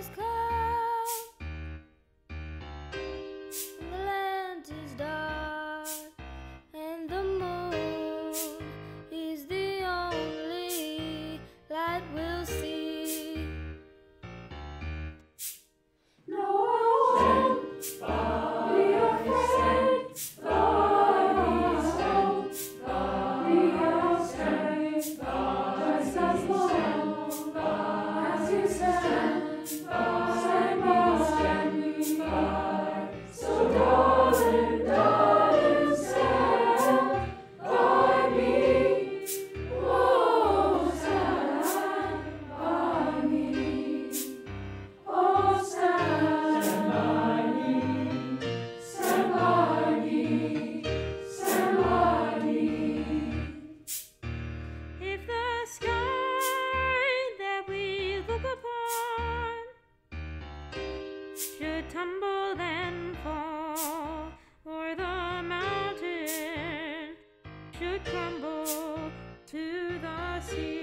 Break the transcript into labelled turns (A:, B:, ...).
A: is cold, and the land is dark, and the moon is the only light we'll see.
B: tumble and fall, or the mountain should crumble to the sea.